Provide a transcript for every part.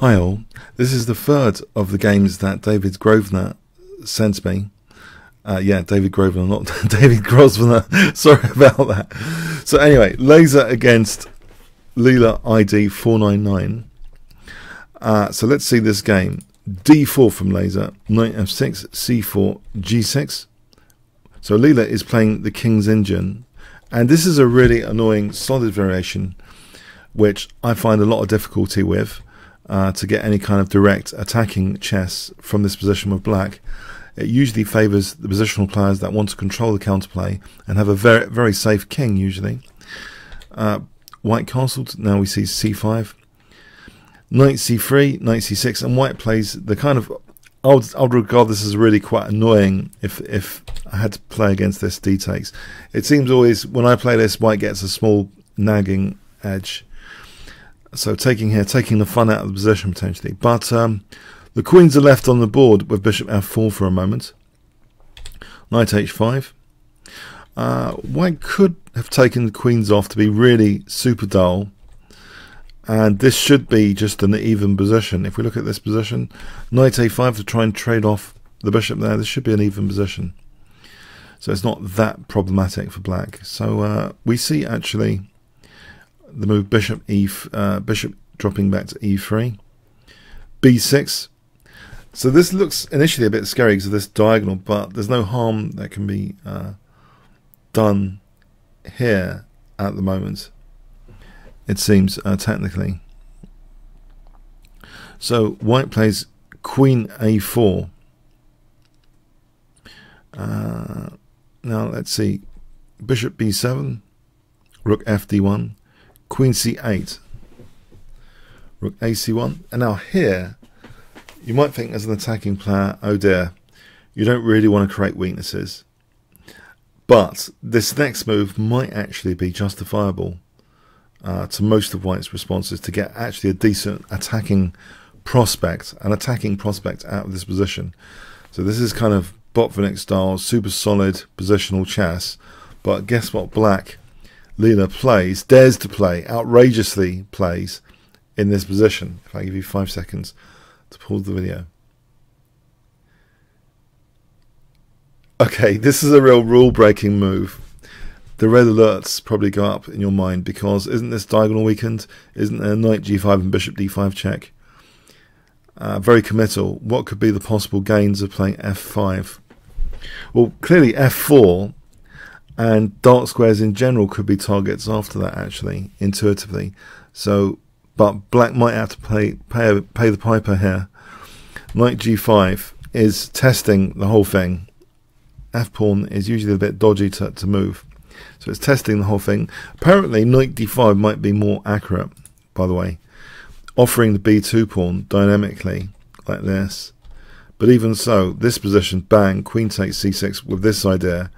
Hi all. This is the third of the games that David Grosvenor sent me. Uh, yeah, David Grosvenor, not David Grosvenor. Sorry about that. So anyway, Laser against Leela ID 499. Uh, so let's see this game. D4 from Laser, knight f6, c4, g6. So Leela is playing the King's Indian. And this is a really annoying solid variation, which I find a lot of difficulty with uh, to get any kind of direct attacking chess from this position with black. It usually favours the positional players that want to control the counterplay and have a very very safe king usually. Uh, white castled. Now we see c5, knight c3, knight c6, and white plays the kind of. I would, I would regard this as really quite annoying if if I had to play against this d takes. It seems always when I play this, white gets a small nagging edge so taking here, taking the fun out of the position potentially. But um, the queens are left on the board with bishop f4 for a moment. Knight h5. Uh, white could have taken the queens off to be really super dull. And this should be just an even position. If we look at this position, knight a5 to try and trade off the bishop there, this should be an even position. So it's not that problematic for black. So uh, we see actually the move bishop e uh, bishop dropping back to e3 b6 so this looks initially a bit scary because of this diagonal but there's no harm that can be uh, done here at the moment it seems uh, technically. So white plays queen a4 uh, now let's see. Bishop b7 rook fd1 queen c8, rook ac1. And now here, you might think as an attacking player, oh dear, you don't really want to create weaknesses. But this next move might actually be justifiable uh, to most of White's responses to get actually a decent attacking prospect, an attacking prospect out of this position. So this is kind of Botvinnik style, super solid positional chess. But guess what? Black Leela plays, dares to play, outrageously plays in this position. If I give you five seconds to pause the video. Okay, this is a real rule breaking move. The red alerts probably go up in your mind because isn't this diagonal weakened? Isn't there a knight g5 and bishop d5 check? Uh, very committal. What could be the possible gains of playing f5? Well, clearly f4 and dark squares in general could be targets after that actually intuitively. So but black might have to pay pay pay the piper here. Knight g5 is testing the whole thing. F pawn is usually a bit dodgy to, to move. So it's testing the whole thing. Apparently knight d5 might be more accurate by the way. Offering the b2 pawn dynamically like this. But even so this position bang queen takes c6 with this idea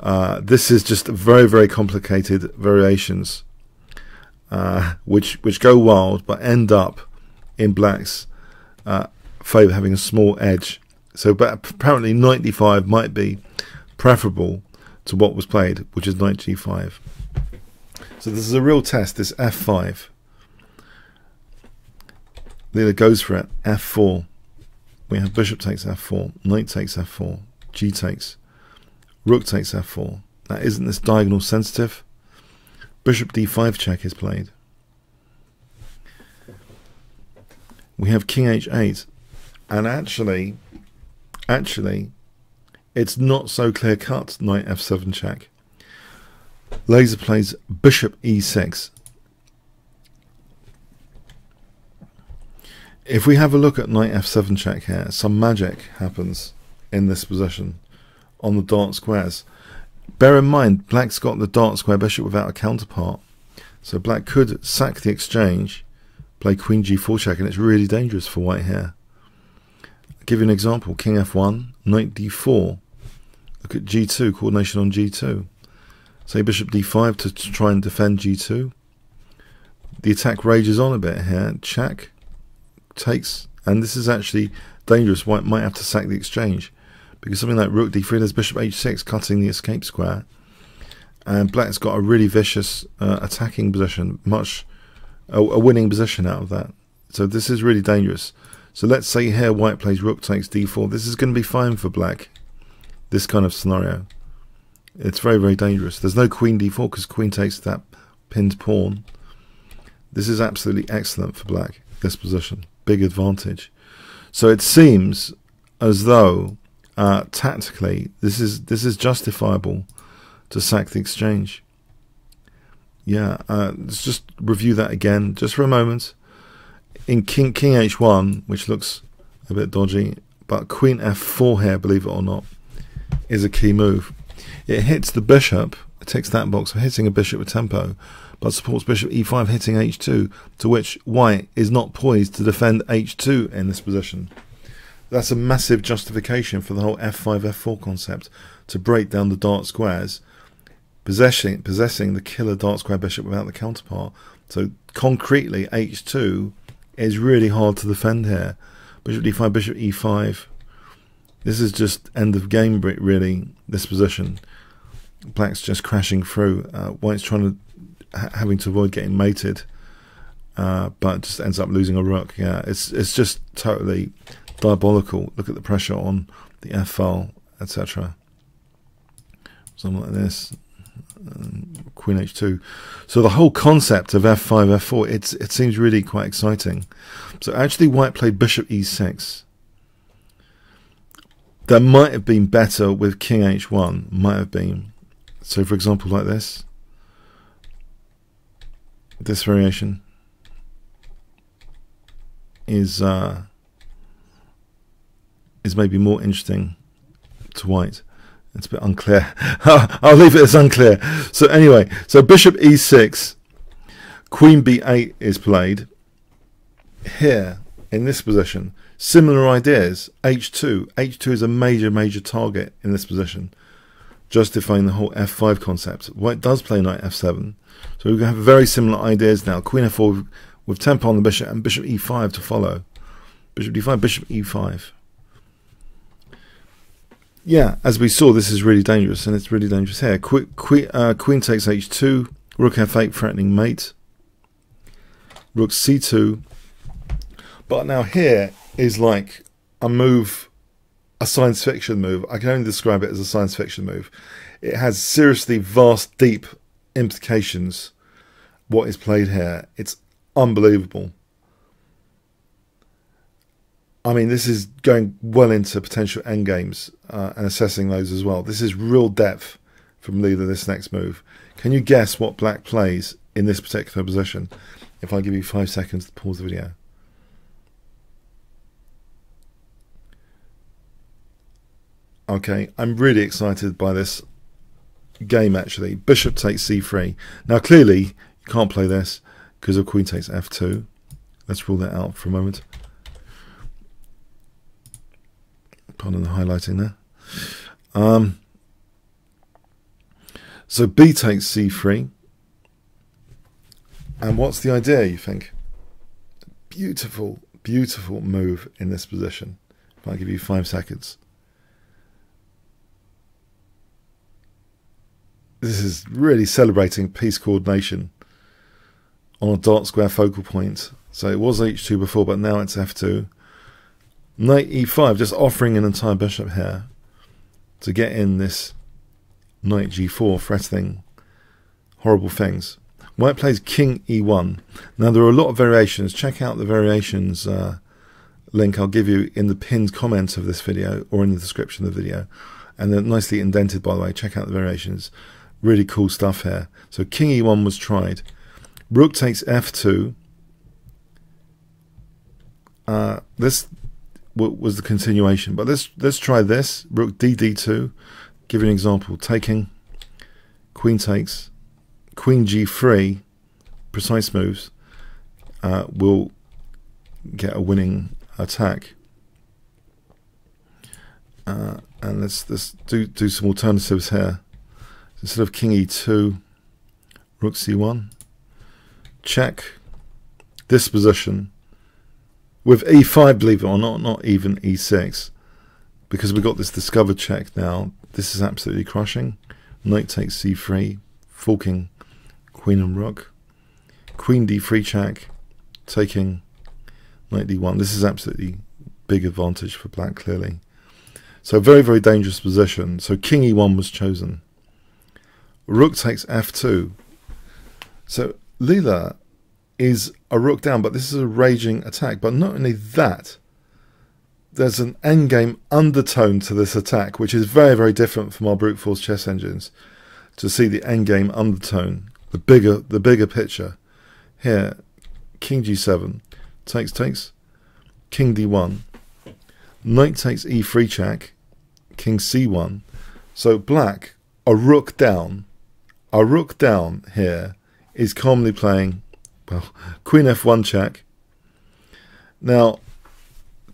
uh, this is just very, very complicated variations, uh, which which go wild but end up in black's uh, favour having a small edge. So, but apparently, knight d5 might be preferable to what was played, which is knight g5. So this is a real test. This f5. Leela goes for it. f4. We have bishop takes f4, knight takes f4, g takes Rook takes f4. Now, isn't this diagonal sensitive? Bishop d5 check is played. We have king h8. And actually, actually, it's not so clear cut, knight f7 check. Laser plays bishop e6. If we have a look at knight f7 check here, some magic happens in this position on the dark squares. Bear in mind, black's got the dark square bishop without a counterpart. So black could sack the exchange, play queen g4 check, and it's really dangerous for white here. I'll give you an example. King f1, knight d4. Look at g2, coordination on g2. Say bishop d5 to, to try and defend g2. The attack rages on a bit here. Check, takes, and this is actually dangerous. White might have to sack the exchange because something like rook d3 there's bishop h6 cutting the escape square and black's got a really vicious uh, attacking position much a, a, winning position out of that So this is really dangerous. So let's say here white plays rook takes d4. This is going to be fine for black. This kind of scenario. It's very, very dangerous. There's no queen d4 because queen takes that pinned pawn. This is absolutely excellent for black, this position. Big advantage. So it seems as though uh, tactically this is this is justifiable to sack the exchange. Yeah, uh, let's just review that again, just for a moment. In King King H1, which looks a bit dodgy, but Queen F4 here, believe it or not, is a key move. It hits the bishop, it ticks that box for hitting a bishop with tempo, but supports bishop e5 hitting h2, to which white is not poised to defend h2 in this position. That's a massive justification for the whole f5 f4 concept to break down the dark squares possessing possessing the killer dark square bishop without the counterpart. So concretely, h2 is really hard to defend here. Bishop d5, bishop e5. This is just end of game, really. This position, black's just crashing through. Uh, white's trying to ha having to avoid getting mated, uh, but just ends up losing a rook. Yeah, it's it's just totally diabolical. Look at the pressure on the f file, etc. Something like this. Queen h2. So the whole concept of f5, f4, it's, it seems really quite exciting. So actually white played bishop e6. That might have been better with king h1, might have been. So for example like this. This variation is uh, is maybe more interesting to white. It's a bit unclear. I'll leave it as unclear. So anyway, so bishop e6, queen b8 is played. Here, in this position, similar ideas. h2. h2 is a major, major target in this position, justifying the whole f5 concept. White does play knight f7. So we have very similar ideas now. Queen f4 with tempo on the bishop and bishop e5 to follow. Bishop d5, bishop e5 yeah, as we saw, this is really dangerous, and it's really dangerous here. Qu queen, uh, queen takes h2, rook f8 threatening mate, rook c2. But now here is like a move, a science fiction move. I can only describe it as a science fiction move. It has seriously vast, deep implications. What is played here, it's unbelievable. I mean, this is going well into potential endgames uh, and assessing those as well. This is real depth from Leela, this next move. Can you guess what black plays in this particular position? If I give you five seconds to pause the video. Okay, I'm really excited by this game actually. Bishop takes c3. Now clearly you can't play this because of queen takes f2. Let's rule that out for a moment. Pardon the highlighting there. Um, so b takes c3. And what's the idea, you think? Beautiful, beautiful move in this position. If I give you five seconds. This is really celebrating piece coordination on a dark square focal point. So it was h2 before, but now it's f2. Knight e5, just offering an entire bishop here to get in this knight g4, threatening horrible things. White plays king e1. Now there are a lot of variations. Check out the variations uh, link I'll give you in the pinned comments of this video or in the description of the video. And they're nicely indented, by the way. Check out the variations. Really cool stuff here. So king e1 was tried. Rook takes f2. Uh, this was the continuation. But let's let's try this. Rook d d2. Give you an example. Taking, queen takes, queen g3, precise moves, uh, will get a winning attack. Uh, and let's let's do do some alternatives here. Instead of king e2, rook c1, check this position with e5, believe it or not, not even e6, because we've got this discovered check now, this is absolutely crushing. Knight takes c3, forking queen and rook. Queen d3 check, taking knight d1. This is absolutely big advantage for black, clearly. So very, very dangerous position. So king e1 was chosen. Rook takes f2. So Leela is a rook down, but this is a raging attack. But not only that, there's an endgame undertone to this attack, which is very, very different from our brute force chess engines. To see the endgame undertone, the bigger, the bigger picture. Here, King G7 takes takes, King D1, Knight takes E3 check, King C1. So black, a rook down, a rook down here is calmly playing, well, Queen F1 check. Now,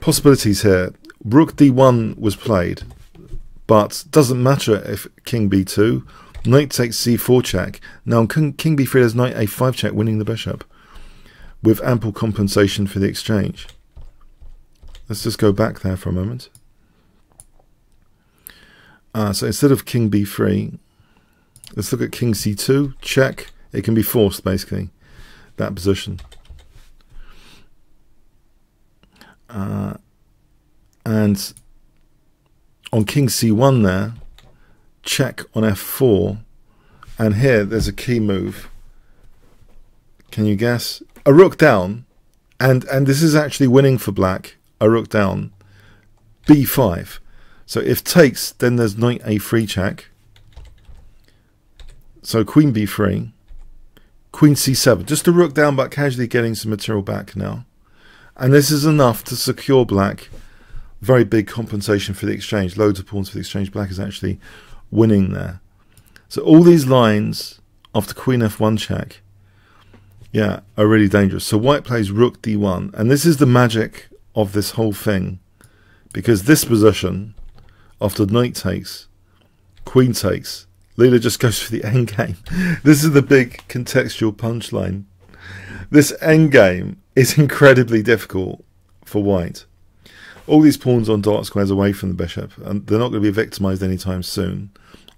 possibilities here. Rook D1 was played, but doesn't matter if King B2. Knight takes C4 check. Now King, King B3 has Knight A5 check, winning the bishop, with ample compensation for the exchange. Let's just go back there for a moment. Uh, so instead of King B3, let's look at King C2, check. It can be forced, basically, that position. Uh, and on king c1 there, check on f4, and here there's a key move. Can you guess? A rook down, and and this is actually winning for black. A rook down, b5. So if takes, then there's knight a3 check. So queen b3, queen c7. Just a rook down, but casually getting some material back now. And this is enough to secure black. Very big compensation for the exchange. Loads of pawns for the exchange. Black is actually winning there. So all these lines after queen f1 check, yeah, are really dangerous. So white plays rook d1. And this is the magic of this whole thing. Because this position, after knight takes, queen takes, Leela just goes for the endgame. This is the big contextual punchline. This endgame is incredibly difficult for white. All these pawns on dark squares away from the bishop, and they're not going to be victimized anytime soon,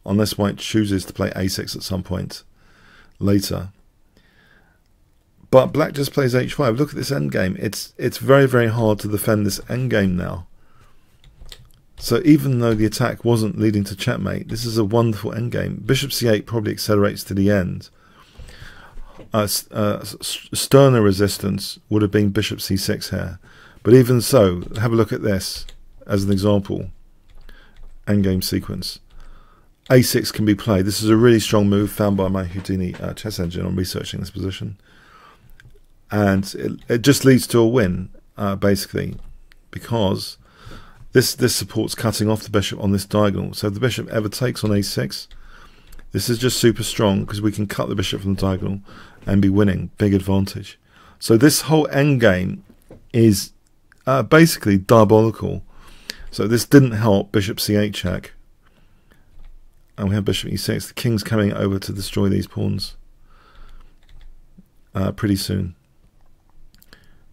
unless white chooses to play a6 at some point later. But black just plays h5. Look at this endgame. It's it's very very hard to defend this endgame now. So even though the attack wasn't leading to checkmate, this is a wonderful endgame. Bishop c8 probably accelerates to the end uh, uh, sterner resistance would have been bishop c6 here. But even so, have a look at this as an example. Endgame sequence. a6 can be played. This is a really strong move found by my Houdini uh, chess engine on researching this position. And it, it just leads to a win, uh, basically, because this, this supports cutting off the bishop on this diagonal. So if the bishop ever takes on a6, this is just super strong because we can cut the bishop from the diagonal and be winning. Big advantage. So this whole endgame is uh, basically diabolical. So this didn't help bishop c8 check. And we have bishop e6. The king's coming over to destroy these pawns uh, pretty soon.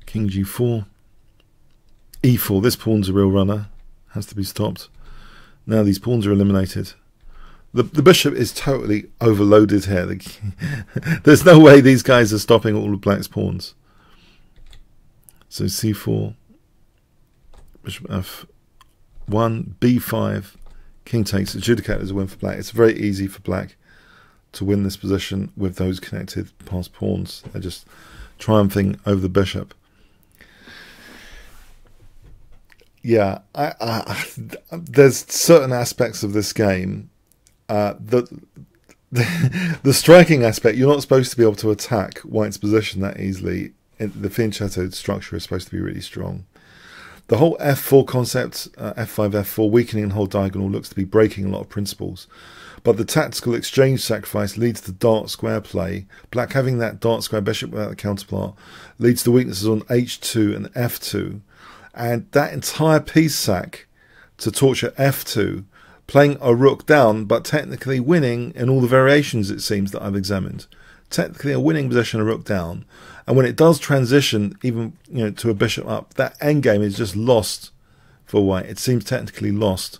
King g4. E4. This pawn's a real runner. Has to be stopped. Now these pawns are eliminated. The, the bishop is totally overloaded here. There's no way these guys are stopping all of black's pawns. So c4, bishop f1, b5, king takes, adjudicate as a win for black. It's very easy for black to win this position with those connected passed pawns. They're just triumphing over the bishop. Yeah, I, I, there's certain aspects of this game uh, the, the, striking aspect, you're not supposed to be able to attack White's position that easily. The fianchettoed structure is supposed to be really strong. The whole f4 concept, uh, f5, f4, weakening the whole diagonal, looks to be breaking a lot of principles. But the tactical exchange sacrifice leads to dark square play. Black having that dark square bishop without the counterpart leads to weaknesses on h2 and f2. And that entire piece sack to torture f2 playing a rook down, but technically winning in all the variations it seems that I've examined. Technically a winning position, a rook down. And when it does transition, even you know, to a bishop up, that endgame is just lost for white. It seems technically lost.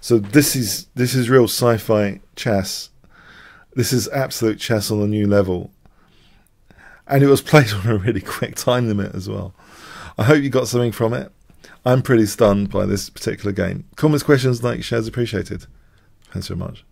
So this is this is real sci-fi chess. This is absolute chess on a new level. and it was played on a really quick time limit as well. I hope you got something from it. I'm pretty stunned by this particular game. Comments, questions, likes, shares appreciated. Thanks very much.